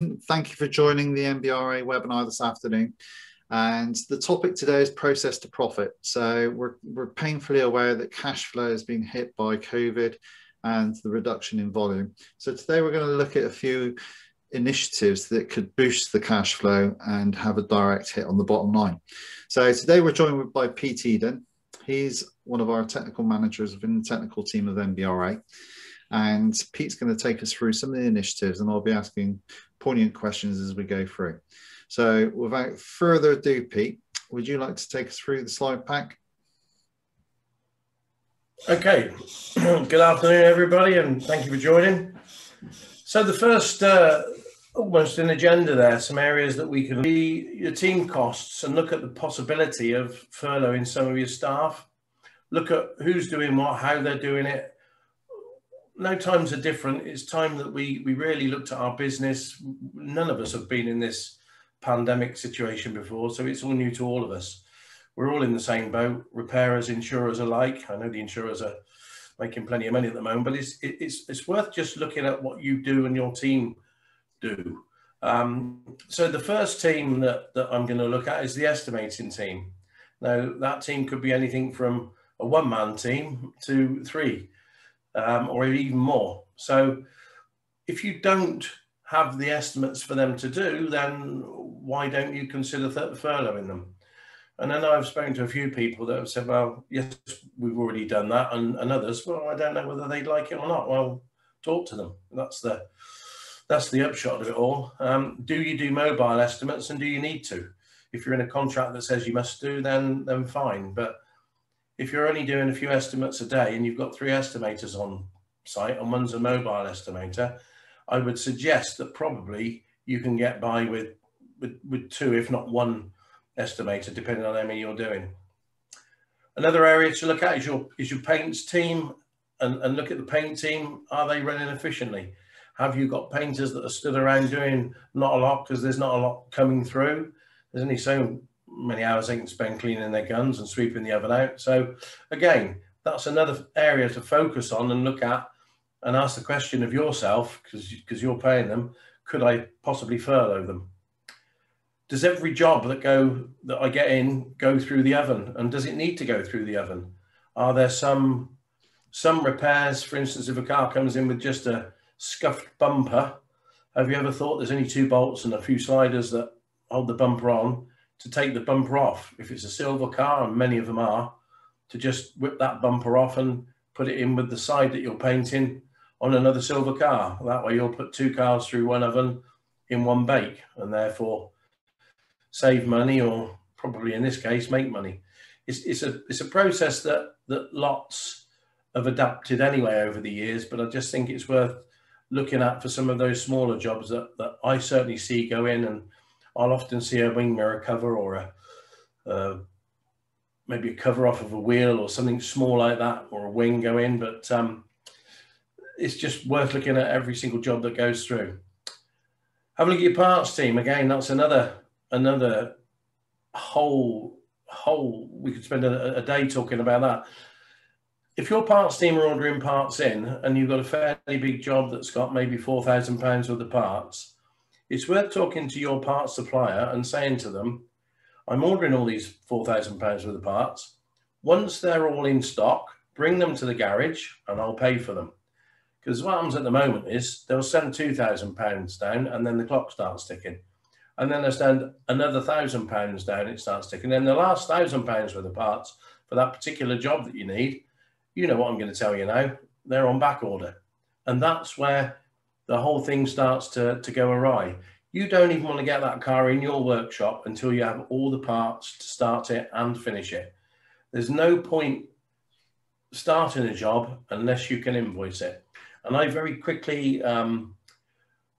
Thank you for joining the NBRA webinar this afternoon. And the topic today is process to profit. So we're, we're painfully aware that cash flow has been hit by COVID and the reduction in volume. So today we're going to look at a few initiatives that could boost the cash flow and have a direct hit on the bottom line. So today we're joined by Pete Eden. He's one of our technical managers within the technical team of NBRA. And Pete's going to take us through some of the initiatives and I'll be asking poignant questions as we go through. So without further ado, Pete, would you like to take us through the slide pack? Okay, good afternoon, everybody, and thank you for joining. So the first, uh, almost an agenda there, some areas that we can be your team costs and look at the possibility of furloughing some of your staff. Look at who's doing what, how they're doing it, no times are different. It's time that we we really looked at our business. None of us have been in this pandemic situation before, so it's all new to all of us. We're all in the same boat, repairers, insurers alike. I know the insurers are making plenty of money at the moment, but it's it's it's worth just looking at what you do and your team do. Um, so the first team that, that I'm going to look at is the estimating team. Now that team could be anything from a one-man team to three um, or even more. So if you don't have the estimates for them to do, then why don't you consider furloughing them? And then I've spoken to a few people that have said, well, yes, we've already done that. And, and others, well, I don't know whether they'd like it or not. Well, talk to them. That's the that's the upshot of it all. Um, do you do mobile estimates and do you need to? If you're in a contract that says you must do, then then fine. But if you're only doing a few estimates a day and you've got three estimators on site and one's a mobile estimator, I would suggest that probably you can get by with, with, with two, if not one estimator, depending on how many you're doing. Another area to look at is your, is your paints team and, and look at the paint team. Are they running efficiently? Have you got painters that are stood around doing not a lot because there's not a lot coming through? There's only so many hours they can spend cleaning their guns and sweeping the oven out. So again, that's another area to focus on and look at and ask the question of yourself, because because you're paying them, could I possibly furlough them? Does every job that go that I get in go through the oven? And does it need to go through the oven? Are there some some repairs, for instance, if a car comes in with just a scuffed bumper, have you ever thought there's only two bolts and a few sliders that hold the bumper on? To take the bumper off. If it's a silver car, and many of them are, to just whip that bumper off and put it in with the side that you're painting on another silver car. That way you'll put two cars through one oven in one bake and therefore save money or probably in this case make money. It's, it's, a, it's a process that, that lots have adapted anyway over the years, but I just think it's worth looking at for some of those smaller jobs that, that I certainly see go in and I'll often see a wing mirror cover or a uh, maybe a cover off of a wheel or something small like that or a wing go in, but um, it's just worth looking at every single job that goes through. Have a look at your parts team. Again, that's another another whole whole we could spend a, a day talking about that. If your parts team are ordering parts in and you've got a fairly big job that's got maybe four thousand pounds worth of parts, it's worth talking to your parts supplier and saying to them, I'm ordering all these £4,000 worth of parts. Once they're all in stock, bring them to the garage and I'll pay for them. Because what happens at the moment is they'll send £2,000 down and then the clock starts ticking. And then they'll send another £1,000 down, it starts ticking. And the last £1,000 worth of parts for that particular job that you need, you know what I'm going to tell you now, they're on back order. And that's where the whole thing starts to, to go awry. You don't even want to get that car in your workshop until you have all the parts to start it and finish it. There's no point starting a job unless you can invoice it. And I very quickly um,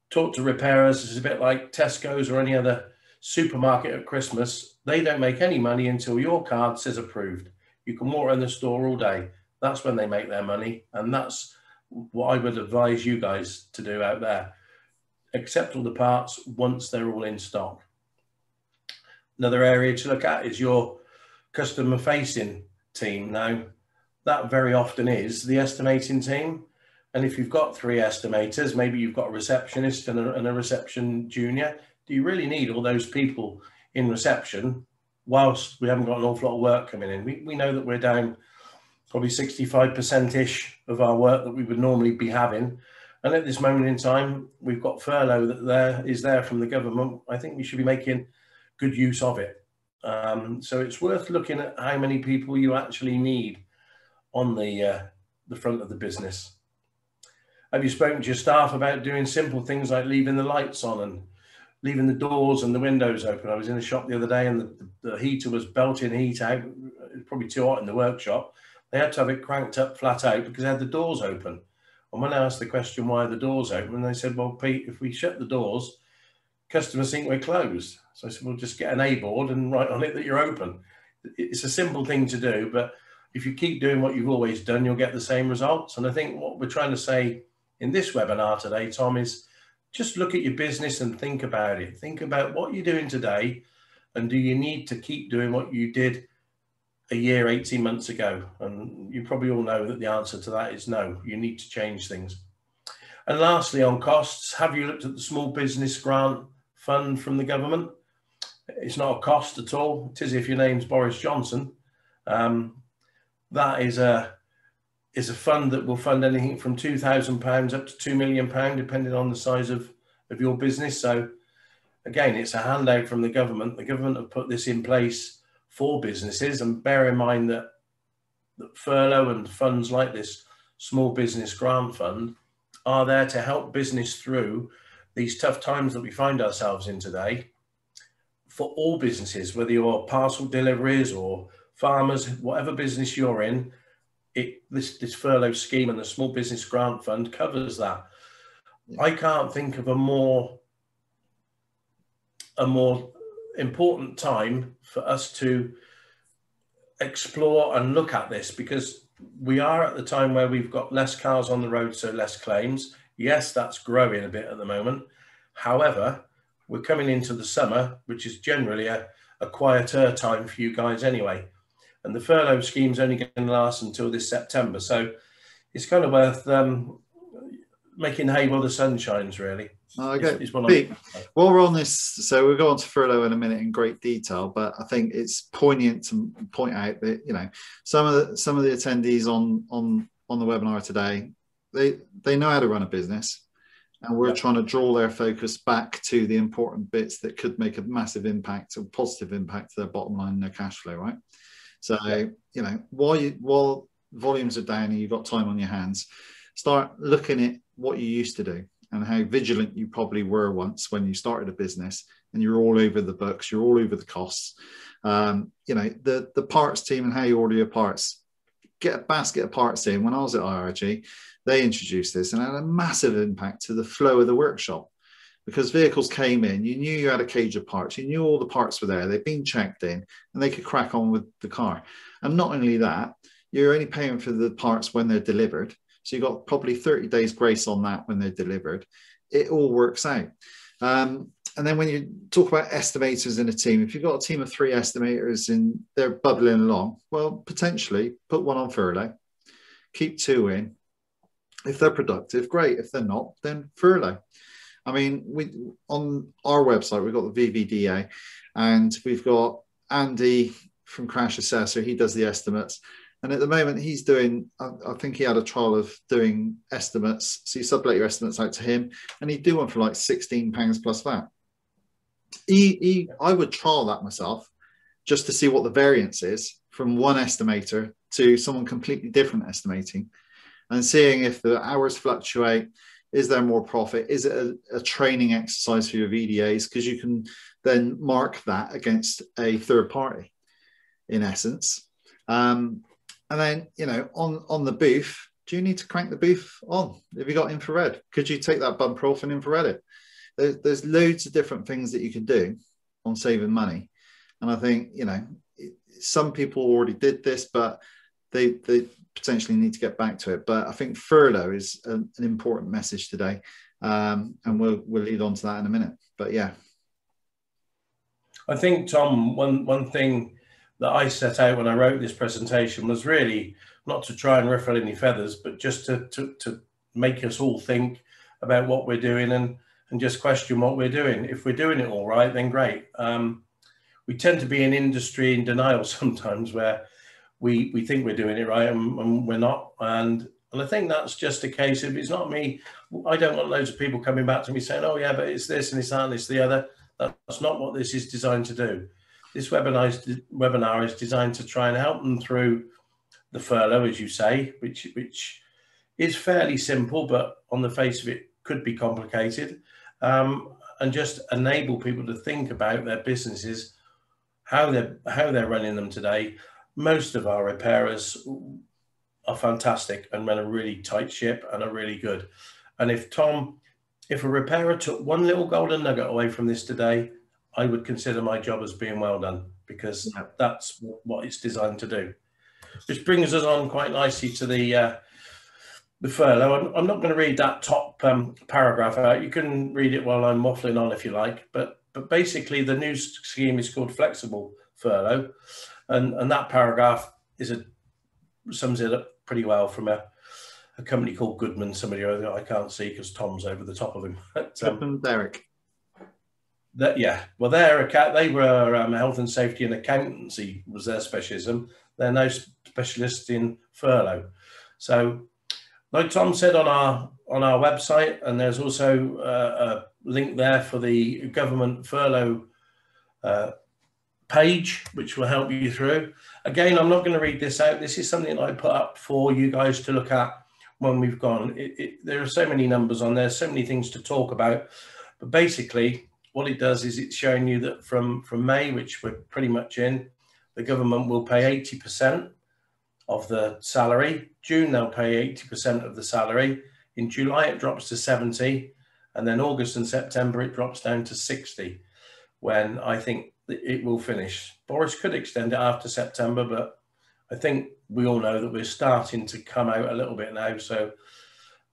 talk to repairers. It's a bit like Tesco's or any other supermarket at Christmas. They don't make any money until your card says approved. You can walk around the store all day. That's when they make their money. And that's what I would advise you guys to do out there. Accept all the parts once they're all in stock. Another area to look at is your customer facing team. Now, that very often is the estimating team, And if you've got three estimators, maybe you've got a receptionist and a, and a reception junior, do you really need all those people in reception whilst we haven't got an awful lot of work coming in? We, we know that we're down probably 65% ish of our work that we would normally be having. And at this moment in time, we've got furlough that there is there from the government. I think we should be making good use of it. Um, so it's worth looking at how many people you actually need on the uh, the front of the business. Have you spoken to your staff about doing simple things like leaving the lights on and leaving the doors and the windows open? I was in a shop the other day and the, the heater was belting heat out. It was probably too hot in the workshop. They had to have it cranked up flat out because they had the doors open. And when I asked the question why the doors open, they said, "Well, Pete, if we shut the doors, customers think we're closed." So I said, "Well, just get an A board and write on it that you're open." It's a simple thing to do, but if you keep doing what you've always done, you'll get the same results. And I think what we're trying to say in this webinar today, Tom, is just look at your business and think about it. Think about what you're doing today, and do you need to keep doing what you did a year, 18 months ago? And you probably all know that the answer to that is no, you need to change things. And lastly, on costs, have you looked at the small business grant fund from the government? It's not a cost at all. It is if your name's Boris Johnson. Um, that is a is a fund that will fund anything from two thousand pounds up to two million pound, depending on the size of of your business. So again, it's a handout from the government. The government have put this in place for businesses, and bear in mind that, that furlough and funds like this small business grant fund are there to help business through these tough times that we find ourselves in today for all businesses, whether you're parcel deliveries or farmers, whatever business you're in, it this this furlough scheme and the small business grant fund covers that. Yeah. I can't think of a more a more important time for us to explore and look at this because we are at the time where we've got less cars on the road, so less claims. Yes, that's growing a bit at the moment. However, we're coming into the summer, which is generally a, a quieter time for you guys anyway and the furlough scheme is only going to last until this September. So it's kind of worth um, making hay while the sun shines, really. Okay. It's, it's Pete, while we're on this, so we'll go on to furlough in a minute in great detail, but I think it's poignant to point out that you know some of the some of the attendees on on on the webinar today, they they know how to run a business, and we're yep. trying to draw their focus back to the important bits that could make a massive impact or positive impact to their bottom line and their cash flow, right? So yeah. you know, while you while volumes are down and you've got time on your hands, start looking at what you used to do and how vigilant you probably were once when you started a business and you're all over the books, you're all over the costs. Um, you know, the the parts team and how you order your parts. Get a basket of parts in. When I was at IRG, they introduced this and had a massive impact to the flow of the workshop because vehicles came in, you knew you had a cage of parts, you knew all the parts were there, they've been checked in, and they could crack on with the car. And not only that, you're only paying for the parts when they're delivered. So you've got probably 30 days grace on that when they're delivered. It all works out. Um, and then when you talk about estimators in a team, if you've got a team of three estimators and they're bubbling along, well, potentially put one on furlough, keep two in. If they're productive, great. If they're not, then furlough. I mean, we on our website we've got the VVDA, and we've got Andy from Crash Assessor. He does the estimates, and at the moment he's doing. I, I think he had a trial of doing estimates. So you sublet your estimates out to him, and he'd do one for like sixteen pounds plus that. He, he, I would trial that myself, just to see what the variance is from one estimator to someone completely different estimating, and seeing if the hours fluctuate is there more profit? Is it a, a training exercise for your VDAs? Because you can then mark that against a third party, in essence. Um, and then, you know, on, on the booth, do you need to crank the booth on? Have you got infrared? Could you take that bumper off and infrared it? There's, there's loads of different things that you can do on saving money. And I think, you know, some people already did this, but they, they potentially need to get back to it. But I think furlough is an, an important message today, um, and we'll we'll lead on to that in a minute. But yeah, I think Tom, one one thing that I set out when I wrote this presentation was really not to try and ruffle any feathers, but just to to, to make us all think about what we're doing and and just question what we're doing. If we're doing it all right, then great. Um, we tend to be an industry in denial sometimes, where we we think we're doing it right and, and we're not. And and I think that's just a case of it's not me. I don't want loads of people coming back to me saying, "Oh yeah, but it's this and it's that and it's the other." That's not what this is designed to do. This webinar is, designed to try and help them through the furlough, as you say, which which is fairly simple, but on the face of it could be complicated, um, and just enable people to think about their businesses, how they're how they're running them today. Most of our repairers are fantastic and run a really tight ship and are really good. And if Tom, if a repairer took one little golden nugget away from this today, I would consider my job as being well done because yeah. that's what it's designed to do. Which brings us on quite nicely to the uh, the furlough. I'm, I'm, not going to read that top um, paragraph out. You can read it while I'm waffling on if you like. But but basically, the new scheme is called flexible furlough, and and that paragraph is a sums it up pretty well from a, a company called Goodman. Somebody I can't see because Tom's over the top of him. But, um, Goodman Derrick. That yeah, well, they were um, health and safety and accountancy was their specialism. They're no specialists in furlough. So, like Tom said on our on our website, and there's also uh, a link there for the government furlough uh, page, which will help you through. Again, I'm not going to read this out. This is something I put up for you guys to look at when we've gone. It, it, there are so many numbers on there, so many things to talk about. But basically, what it does is it's showing you that from, from May, which we're pretty much in, the government will pay 80% of the salary. June, they'll pay 80% of the salary. In July, it drops to 70. And then August and September, it drops down to 60 when I think it will finish. Boris could extend it after September, but I think we all know that we're starting to come out a little bit now. So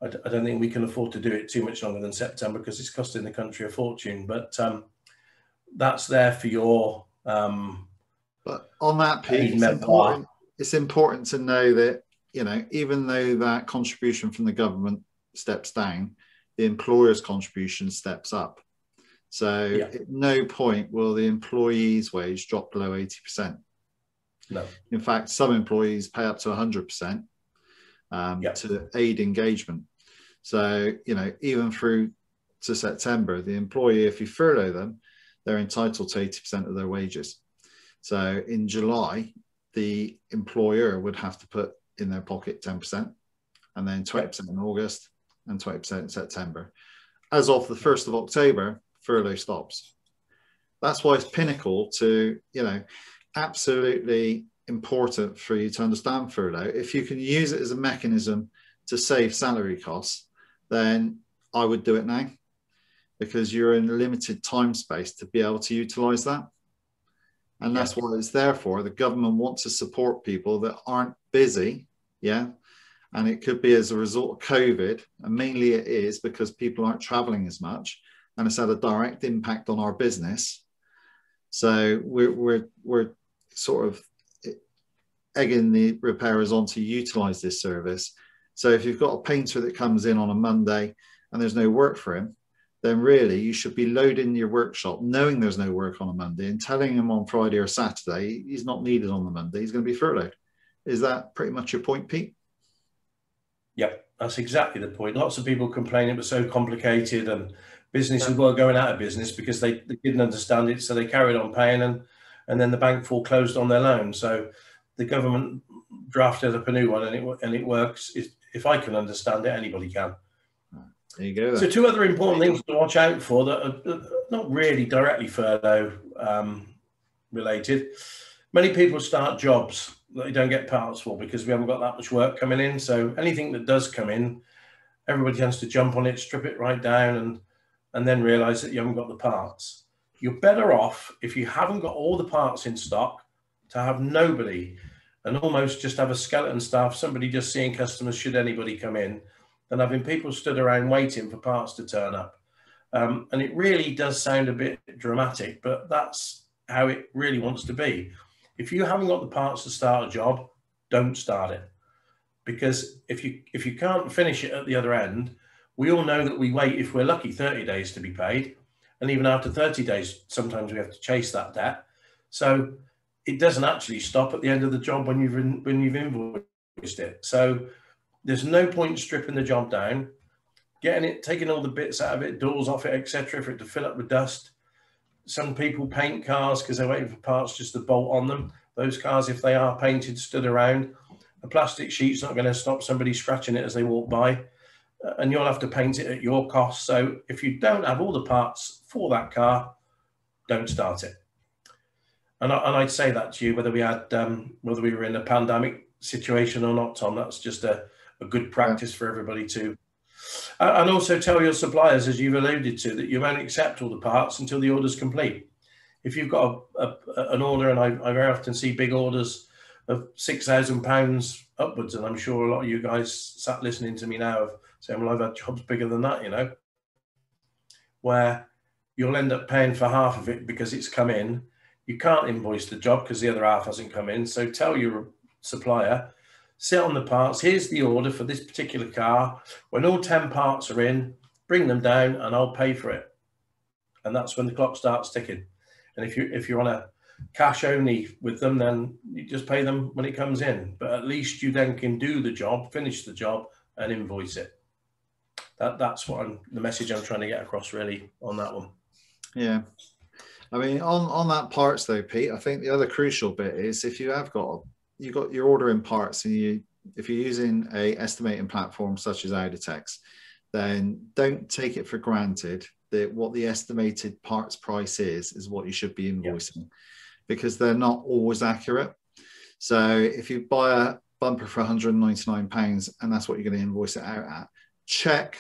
I, I don't think we can afford to do it too much longer than September because it's costing the country a fortune. But um, that's there for your. Um, but on that piece, it's important, it's important to know that you know even though that contribution from the government steps down, the employer's contribution steps up. So yeah. at no point will the employee's wage drop below 80%. No. In fact, some employees pay up to 100% um, yeah. to aid engagement. So, you know, even through to September, the employee, if you furlough them, they're entitled to 80% of their wages. So in July, the employer would have to put in their pocket 10%, and then 20% in August and 20% in September. As of the 1st of October, furlough stops. That's why it's pinnacle to, you know, absolutely important for you to understand furlough. If you can use it as a mechanism to save salary costs, then I would do it now because you're in a limited time space to be able to utilize that. And that's what it's there for. The government wants to support people that aren't busy. Yeah. And it could be as a result of COVID. And mainly it is because people aren't traveling as much and it's had a direct impact on our business. So we're, we're, we're sort of egging the repairers on to utilize this service. So if you've got a painter that comes in on a Monday and there's no work for him, then really you should be loading your workshop knowing there's no work on a Monday and telling him on Friday or Saturday he's not needed on the Monday, he's going to be furloughed. Is that pretty much your point, Pete? Yep, that's exactly the point. Lots of people complain it was so complicated and businesses were going out of business because they, they didn't understand it, so they carried on paying, and and then the bank foreclosed on their loan. So the government drafted up a new one, and it and it works. If, if I can understand it, anybody can. There you go. Then. So two other important things to watch out for that are not really directly furlough um, related. Many people start jobs that they don't get parts for because we haven't got that much work coming in. So anything that does come in, everybody tends to jump on it, strip it right down, and and then realize that you haven't got the parts. You're better off if you haven't got all the parts in stock to have nobody and almost just have a skeleton staff, somebody just seeing customers should anybody come in, than having people stood around waiting for parts to turn up. Um, and it really does sound a bit dramatic, but that's how it really wants to be. If you haven't got the parts to start a job, don't start it. because if you if you can't finish it at the other end, we all know that we wait if we're lucky 30 days to be paid, and even after 30 days, sometimes we have to chase that debt. So it doesn't actually stop at the end of the job when you've when you've invoiced it. So there's no point stripping the job down, getting it, taking all the bits out of it, doors off it, etc., for it to fill up with dust. Some people paint cars because they're waiting for parts just to bolt on them. Those cars, if they are painted, stood around, a plastic sheet's not going to stop somebody scratching it as they walk by, uh, and you'll have to paint it at your cost. So if you don't have all the parts for that car, don't start it. And, I, would say that to you, whether we had, um, whether we were in a pandemic situation or not, Tom. That's just a, a good practice for everybody to. And also tell your suppliers, as you've alluded to, that you won't accept all the parts until the order's complete. If you've got a, a, an order, and I, I very often see big orders of six thousand pounds upwards, and I'm sure a lot of you guys sat listening to me now of saying, "Well, I've had jobs bigger than that," you know, where you'll end up paying for half of it because it's come in. You can't invoice the job because the other half hasn't come in. So tell your supplier, sit on the parts. Here's the order for this particular car. When all 10 parts are in, bring them down and I'll pay for it. And that's when the clock starts ticking. And if you if you're on a cash only with them, then you just pay them when it comes in. But at least you then can do the job, finish the job, and invoice it. That that's what I'm the message I'm trying to get across really on that one. Yeah. I mean, on on that parts though, Pete. I think the other crucial bit is if you have got you got your ordering parts, and you if you're using a estimating platform such as Audatex, then don't take it for granted that what the estimated parts price is is what you should be invoicing. Yeah because they're not always accurate. So if you buy a bumper for 199 pounds and that's what you're going to invoice it out at, check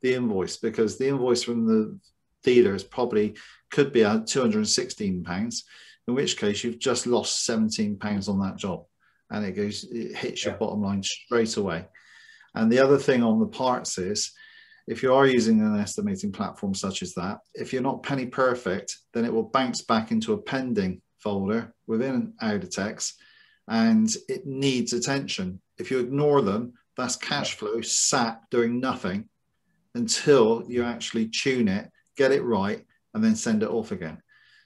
the invoice because the invoice from the dealer is probably could be at 216 pounds, in which case you've just lost 17 pounds on that job, and it goes it hits your yeah. bottom line straight away. And the other thing on the parts is if you are using an estimating platform such as that, if you're not penny perfect, then it will bounce back into a pending folder within Audatex and it needs attention. If you ignore them, that's cash flow sat doing nothing until you actually tune it, get it right, and then send it off again.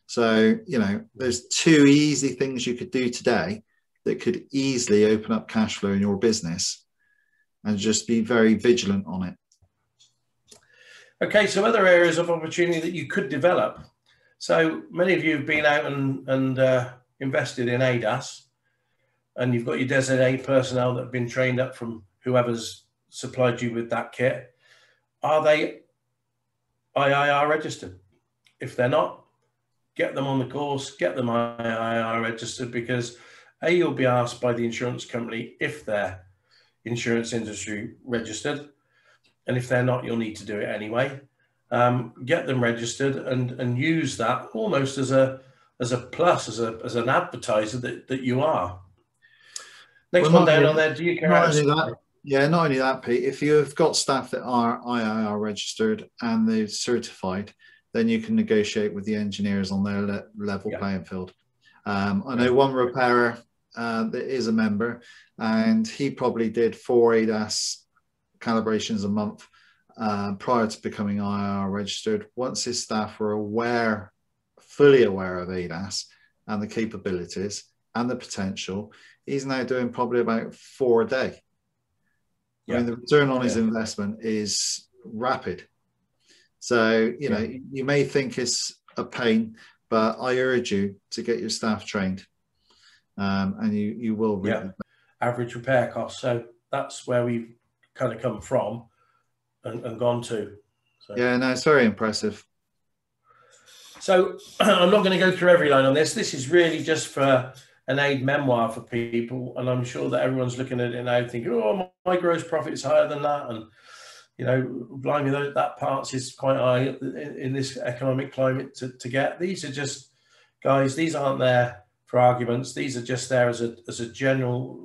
So, you know, there's two easy things you could do today that could easily open up cash flow in your business and just be very vigilant on it. Okay, so other areas of opportunity that you could develop. So many of you have been out and, and uh, invested in ADAS, and you've got your designated personnel that have been trained up from whoever's supplied you with that kit. Are they IIR registered? If they're not, get them on the course, get them IIR registered because A, you'll be asked by the insurance company if they're insurance industry registered and if they're not, you'll need to do it anyway. Um, get them registered and and use that almost as a as a plus as a as an advertiser that, that you are. Next well, one down on there. Do you care? Not only that, yeah, not only that, Pete. If you've got staff that are IIR registered and they're certified, then you can negotiate with the engineers on their le- level yeah. playing field. Um, I know one repairer uh, that is a member, and he probably did four ADAS calibrations a month uh, prior to becoming IR registered. Once his staff were aware, fully aware of ADAS and the capabilities and the potential, he's now doing probably about four a day. Yeah. I mean, the return on yeah. his investment is rapid. So, you know, yeah. you may think it's a pain, but I urge you to get your staff trained um, and you, you will. Yeah. Average repair cost. So that's where we've kind of come from and, and gone to. So. Yeah, no, it's very impressive. So I'm not going to go through every line on this. This is really just for an aid memoir for people, and I'm sure that everyone's looking at it now thinking, "Oh, my gross profit is higher than that," and you know, blimey, that, that parts is quite high in, in this economic climate to, to get. These are just guys. These aren't there for arguments. These are just there as a as a general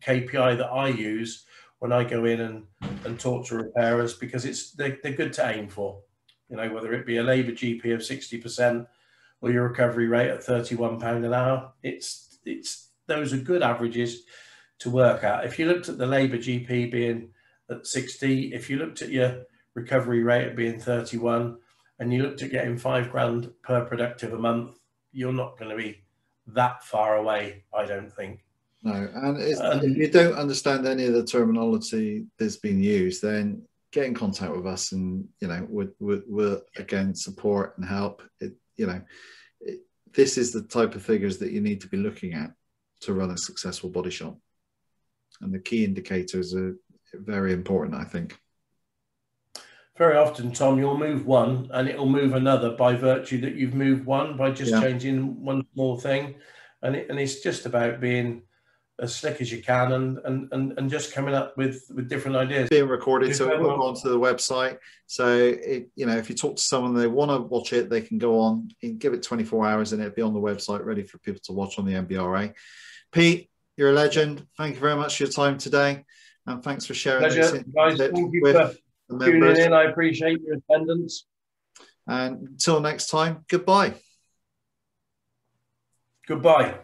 KPI that I use when I go in and, and talk to repairers because it's they're, they're good to aim for. You know, whether it be a labour GP of 60% or your recovery rate at 31 pound an hour, it's it's those are good averages to work at. If you looked at the labour GP being at 60, if you looked at your recovery rate of being 31, and you looked at getting five grand per productive a month, you're not going to be that far away, I don't think. No, and um, if you don't understand any of the terminology that's been used, then get in contact with us, and you know, we'll, we'll, we'll again support and help. It, you know, it, this is the type of figures that you need to be looking at to run a successful body shop, and the key indicators are very important, I think very often, Tom, you'll move one and it'll move another by virtue that you've moved one by just yeah. changing one small thing. And, it, and it's just about being as slick as you can and, and, and, and just coming up with, with different ideas. Being recorded, so we'll go onto the website. So, it, you know, if you talk to someone, they want to watch it, they can go on, and give it 24 hours and it'll be on the website ready for people to watch on the NBRA. Pete, you're a legend. Thank you very much for your time today. And thanks for sharing Pleasure. Guys, thank you for tuning in. I appreciate your attendance. And until next time, goodbye. Goodbye.